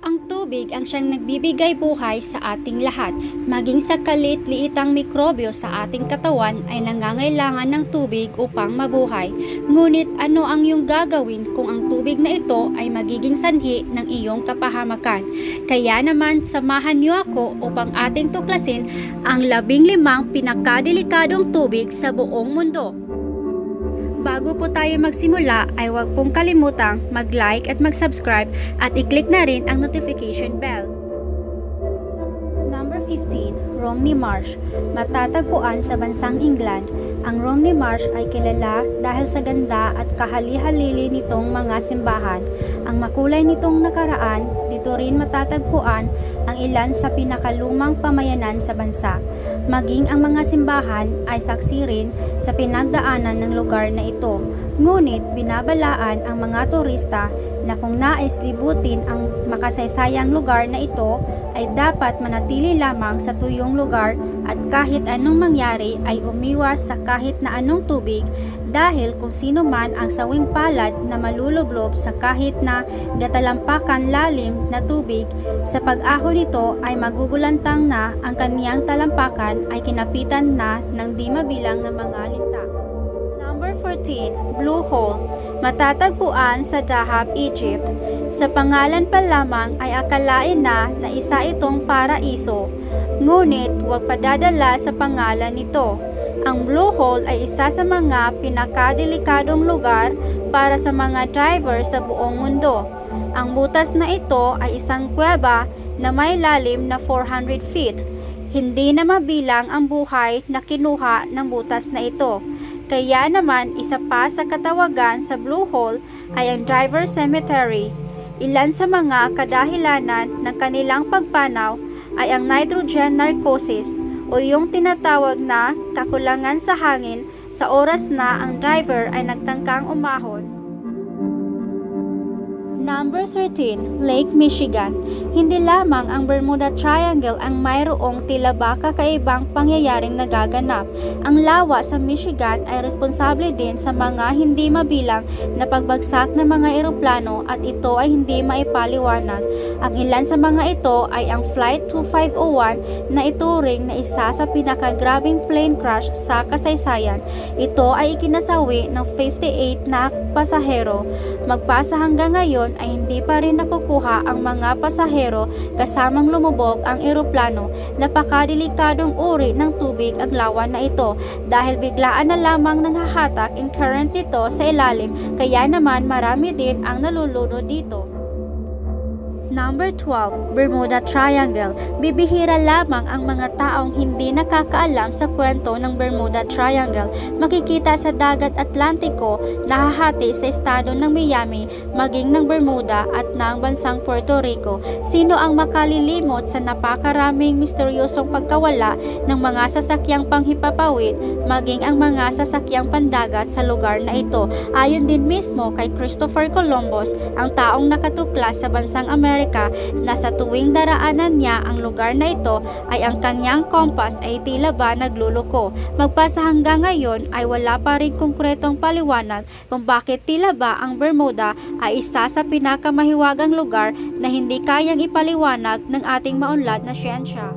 Ang tubig ang siyang nagbibigay buhay sa ating lahat. Maging sa kalit-liitang mikrobyo sa ating katawan ay nangangailangan ng tubig upang mabuhay. Ngunit ano ang iyong gagawin kung ang tubig na ito ay magiging sanhi ng iyong kapahamakan? Kaya naman samahan niyo ako upang ating tuklasin ang labing limang pinakadelikadong tubig sa buong mundo. Bago po tayo magsimula ay huwag pong kalimutang mag-like at mag-subscribe at i-click na rin ang notification bell. Number 15, Romney Marsh. Matatagpuan sa bansang England. Ang Romney Marsh ay kilala dahil sa ganda at kahali-halili nitong mga simbahan. Ang makulay nitong nakaraan, dito rin matatagpuan ang ilan sa pinakalumang pamayanan sa bansa. Maging ang mga simbahan ay saksi rin sa pinagdaanan ng lugar na ito. Ngunit binabalaan ang mga turista na kung nais libutin ang makasaysayang lugar na ito ay dapat manatili lamang sa tuyong lugar at kahit anong mangyari ay umiwas sa kahit na anong tubig dahil kung sino man ang sawing palad na malulublob sa kahit na gatalampakan lalim na tubig, sa pag-aho nito ay magugulantang na ang kaniyang talampakan ay kinapitan na ng di mabilang na mga litrato. 19, Blue Hole, matatagpuan sa Dahab, Egypt. Sa pangalan pa lamang ay akalain na na isa itong paraiso, ngunit huwag padadala sa pangalan nito. Ang Blue Hole ay isa sa mga pinakadelikadong lugar para sa mga diver sa buong mundo. Ang butas na ito ay isang kuweba na may lalim na 400 feet. Hindi na mabilang ang buhay na kinuha ng butas na ito. Kaya naman isa pa sa katawagan sa Blue Hole ay ang Diver Cemetery. Ilan sa mga kadahilanan ng kanilang pagpanaw ay ang nitrogen narcosis o yung tinatawag na kakulangan sa hangin sa oras na ang driver ay nagtangkang umahon. Number 13, Lake Michigan. Hindi lamang ang Bermuda Triangle ang mayroong tila ba kakaibang pangyayaring nagaganap. Ang lawa sa Michigan ay responsable din sa mga hindi mabilang na pagbagsak ng mga eroplano at ito ay hindi maipaliwanag. Ang ilan sa mga ito ay ang Flight 2501 na ituring na isa sa pinakagrabing plane crash sa kasaysayan. Ito ay ikinasawi ng 58 na pasahero. Magpasa hanggang ngayon ay hindi pa rin nakukuha ang mga pasahero kasamang lumubog ang eroplano. Napakadelikadong uri ng tubig ang lawa na ito dahil biglaan na lamang nanghahatak ang current nito sa ilalim kaya naman marami din ang nalulunod dito. Number 12, Bermuda Triangle. Bibihira lamang ang mga taong hindi nakakaalam sa kwento ng Bermuda Triangle. Makikita sa dagat Atlantiko, nahahati sa estado ng Miami, maging ng Bermuda ng bansang Puerto Rico. Sino ang makalilimot sa napakaraming misteryosong pagkawala ng mga sasakyang panghipapawid, maging ang mga sasakyang pandagat sa lugar na ito. Ayon din mismo kay Christopher Columbus, ang taong nakatuklas sa bansang Amerika na sa tuwing daraanan niya ang lugar na ito ay ang kanyang kompas ay tila ba nagluluko. Magpasa hanggang ngayon ay wala pa rin konkretong paliwanag kung bakit tila ba ang Bermuda ay isa sa pinakamahiwagang lugar na hindi kayang ipaliwanag ng ating maunlad na siyensya.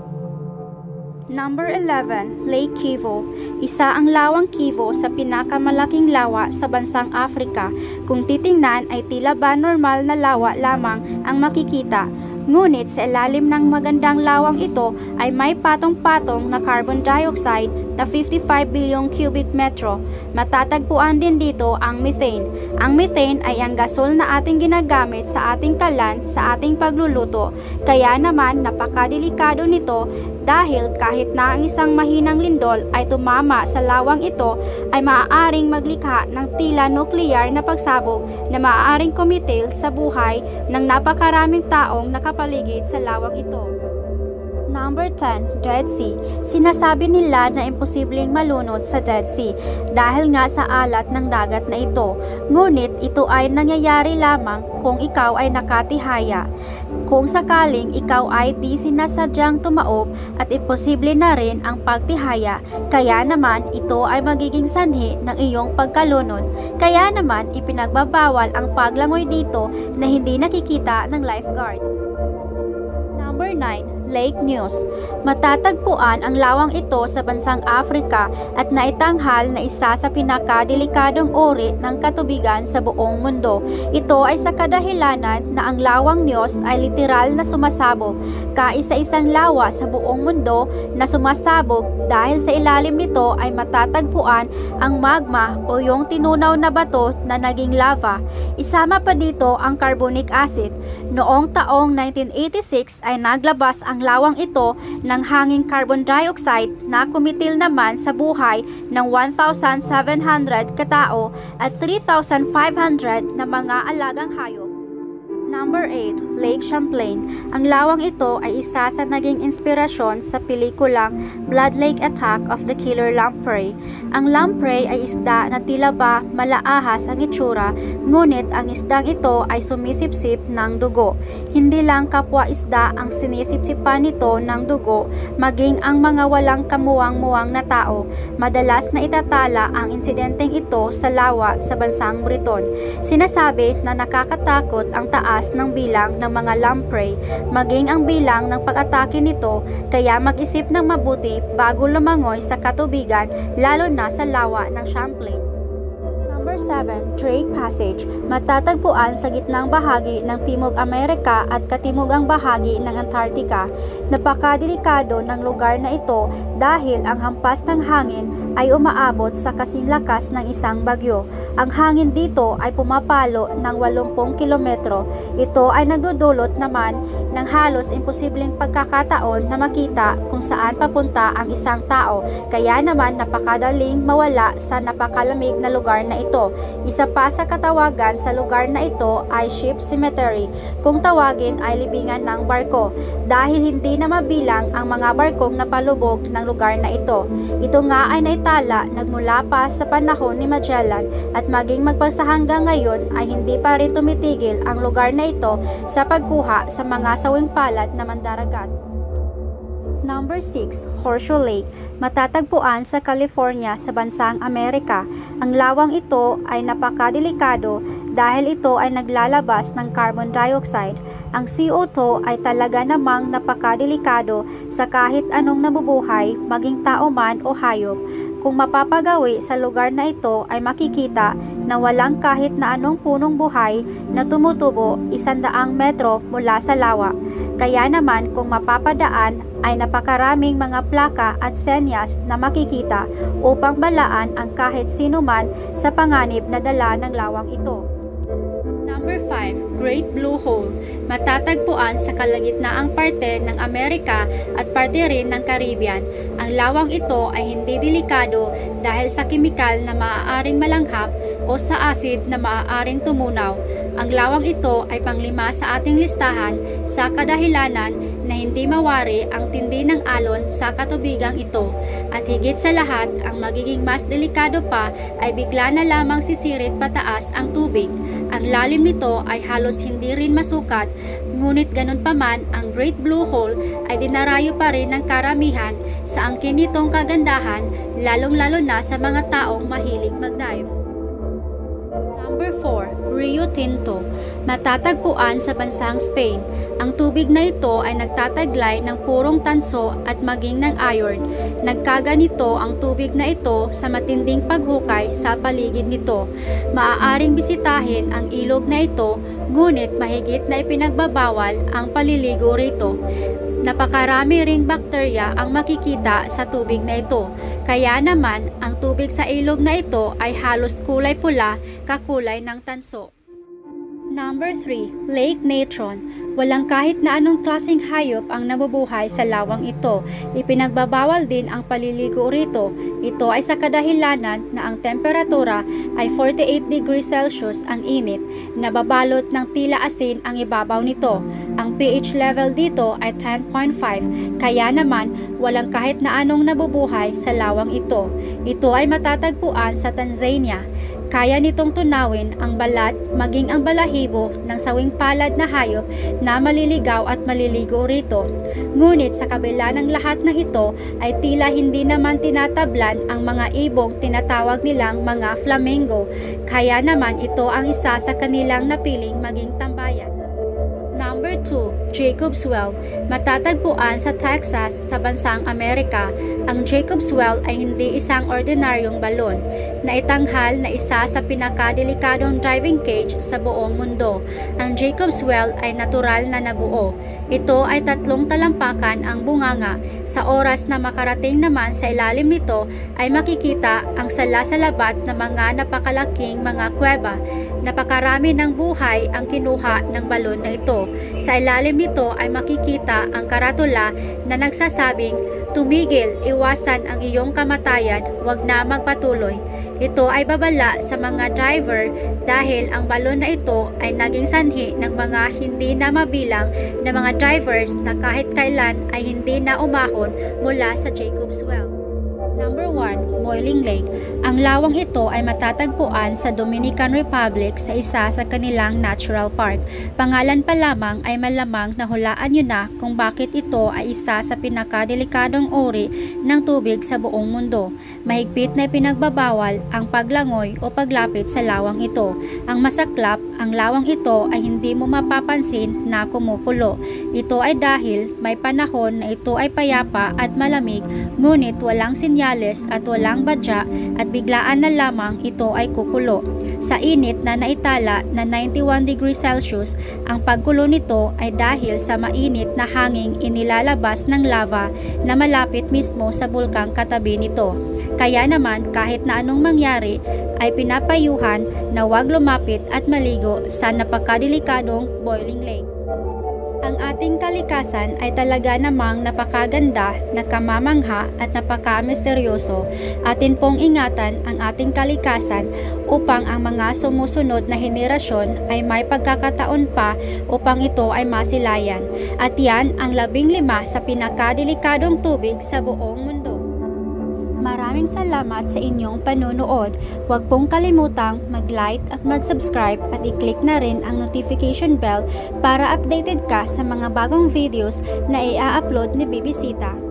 Number 11, Lake Kivu. Isa ang lawang Kivu sa pinakamalaking lawa sa bansang Afrika. Kung titingnan ay tila ba normal na lawa lamang ang makikita. Ngunit sa ilalim ng magandang lawang ito ay may patong-patong na carbon dioxide na 55 bilyong cubic metro. Matatagpuan din dito ang methane. Ang methane ay ang gasol na ating ginagamit sa ating kalan sa ating pagluluto. Kaya naman napakadelikado nito dahil kahit na ang isang mahinang lindol ay tumama sa lawang ito ay maaaring maglikha ng tila nuklear na pagsabog na maaaring kumitil sa buhay ng napakaraming taong nakapaligid sa lawang ito. Number 10, Dead Sea. Sinasabi nila na imposibleng malunod sa Dead Sea dahil nga sa alat ng dagat na ito. Ngunit ito ay nangyayari lamang kung ikaw ay nakatihaya. Kung sakaling ikaw ay di sinasadyang tumaob at imposible na rin ang pagtihaya, kaya naman ito ay magiging sanhi ng iyong pagkalunod. Kaya naman ipinagbabawal ang paglangoy dito na hindi nakikita ng lifeguard. Number 9, Lake News. Matatagpuan ang lawang ito sa bansang Afrika at naitanghal na isa sa pinakadelikadong uri ng katubigan sa buong mundo. Ito ay sa kadahilanan na ang lawang News ay literal na sumasabog, kaisa-isang lawa sa buong mundo na sumasabog dahil sa ilalim nito ay matatagpuan ang magma o yung tinunaw na bato na naging lava. Isama pa dito ang carbonic acid. Noong taong 1986 ay naglabas ang lawang ito ng hanging carbon dioxide na kumitil naman sa buhay ng 1,700 katao at 3,500 na mga alagang hayop. Number 8, Lake Champlain. Ang lawang ito ay isa sa naging inspirasyon sa pelikulang Blood Lake Attack of the Killer Lamprey. Ang lamprey ay isda na tila ba malaahas ang itsura, ngunit ang isdang ito ay sumisipsip ng dugo. Hindi lang kapwa isda ang sinisipsipan nito ng dugo, maging ang mga walang kamuwang-muwang na tao. Madalas na itatala ang insidenteng ito sa lawa sa bansang Briton. Sinasabi na nakakatakot ang taas taas ng bilang ng mga lamprey, maging ang bilang ng pag-atake nito, kaya mag-isip ng mabuti bago lumangoy sa katubigan lalo na sa lawa ng Champlain. Number 7, Drake Passage. Matatagpuan sa gitnang bahagi ng Timog Amerika at katimugang bahagi ng Antarctica. Napakadelikado ng lugar na ito dahil ang hampas ng hangin ay umaabot sa kasing lakas ng isang bagyo. Ang hangin dito ay pumapalo ng 80 kilometro. Ito ay nagdudulot naman ng halos imposibleng pagkakataon na makita kung saan papunta ang isang tao. Kaya naman napakadaling mawala sa napakalamig na lugar na ito ito. Isa pa sa katawagan sa lugar na ito ay ship cemetery, kung tawagin ay libingan ng barko, dahil hindi na mabilang ang mga barkong napalubog ng lugar na ito. Ito nga ay naitala nagmula pa sa panahon ni Magellan at maging magpagsahanggang ngayon ay hindi pa rin tumitigil ang lugar na ito sa pagkuha sa mga sawing palad na mandaragat. Number 6, Horseshoe Lake. Matatagpuan sa California sa bansang Amerika. Ang lawang ito ay napakadelikado dahil ito ay naglalabas ng carbon dioxide. Ang CO2 ay talaga namang napakadelikado sa kahit anong nabubuhay, maging tao man o hayop. Kung mapapagawi sa lugar na ito ay makikita na walang kahit na anong punong buhay na tumutubo isandaang metro mula sa lawa. Kaya naman kung mapapadaan ay napakaraming mga plaka at senyas na makikita upang balaan ang kahit sino man sa panganib na dala ng lawang ito. Number 5, Great Blue Hole. Matatagpuan sa kalagitnaang parte ng Amerika at parte rin ng Caribbean. Ang lawang ito ay hindi delikado dahil sa kimikal na maaaring malanghap o sa acid na maaaring tumunaw. Ang lawang ito ay panglima sa ating listahan sa kadahilanan na hindi mawari ang tindi ng alon sa katubigang ito. At higit sa lahat, ang magiging mas delikado pa ay bigla na lamang sisirit pataas ang tubig. Ang lalim nito ay halos hindi rin masukat, ngunit ganun pa man ang Great Blue Hole ay dinarayo pa rin ng karamihan sa angkin nitong kagandahan, lalong-lalo na sa mga taong mahilig mag-dive. Number 4, Rio Tinto. Matatagpuan sa bansang Spain. Ang tubig na ito ay nagtataglay ng purong tanso at maging ng iron. Nagkaganito ang tubig na ito sa matinding paghukay sa paligid nito. Maaaring bisitahin ang ilog na ito, ngunit mahigit na ipinagbabawal ang paliligo rito. Napakarami ring bakterya ang makikita sa tubig na ito. Kaya naman, ang tubig sa ilog na ito ay halos kulay pula kakulay ng tanso. Number 3, Lake Natron. Walang kahit na anong klaseng hayop ang nabubuhay sa lawang ito. Ipinagbabawal din ang paliligo rito. Ito ay sa kadahilanan na ang temperatura ay 48 degrees Celsius ang init. Nababalot ng tila asin ang ibabaw nito. Ang pH level dito ay 10.5. Kaya naman, walang kahit na anong nabubuhay sa lawang ito. Ito ay matatagpuan sa Tanzania. Kaya nitong tunawin ang balat maging ang balahibo ng sawing palad na hayop na maliligaw at maliligo rito. Ngunit sa kabila ng lahat ng ito ay tila hindi naman tinatablan ang mga ibong tinatawag nilang mga flamingo. Kaya naman ito ang isa sa kanilang napiling maging tambayan. Number 2, 2. Jacob's Well Matatagpuan sa Texas sa bansang Amerika, ang Jacob's Well ay hindi isang ordinaryong balon na itanghal na isa sa pinakadelikadong diving cage sa buong mundo. Ang Jacob's Well ay natural na nabuo. Ito ay tatlong talampakan ang bunganga. Sa oras na makarating naman sa ilalim nito ay makikita ang salasalabat na mga napakalaking mga kuweba. Napakarami ng buhay ang kinuha ng balon na ito. Sa ilalim nito ay makikita ang karatula na nagsasabing, Tumigil, iwasan ang iyong kamatayan, huwag na magpatuloy. Ito ay babala sa mga driver dahil ang balon na ito ay naging sanhi ng mga hindi na mabilang na mga drivers na kahit kailan ay hindi na umahon mula sa Jacob's Well. Number 1, Boiling Lake. Ang lawang ito ay matatagpuan sa Dominican Republic sa isa sa kanilang natural park. Pangalan pa lamang ay malamang na hulaan nyo na kung bakit ito ay isa sa pinakadelikadong uri ng tubig sa buong mundo. Mahigpit na pinagbabawal ang paglangoy o paglapit sa lawang ito. Ang masaklap, ang lawang ito ay hindi mo mapapansin na kumukulo. Ito ay dahil may panahon na ito ay payapa at malamig ngunit walang sinyal senyales at walang badya at biglaan na lamang ito ay kukulo. Sa init na naitala na 91 degrees Celsius, ang pagkulo nito ay dahil sa mainit na hanging inilalabas ng lava na malapit mismo sa bulkang katabi nito. Kaya naman kahit na anong mangyari ay pinapayuhan na huwag lumapit at maligo sa napakadelikadong boiling lake. Ang ating kalikasan ay talaga namang napakaganda, nakamamangha at napaka-misteryoso. Atin pong ingatan ang ating kalikasan upang ang mga sumusunod na henerasyon ay may pagkakataon pa upang ito ay masilayan. At yan ang labing lima sa pinakadelikadong tubig sa buong mundo. Maraming salamat sa inyong panunood. Huwag pong kalimutang mag-like at mag-subscribe at i-click na rin ang notification bell para updated ka sa mga bagong videos na i-upload ni Bibisita.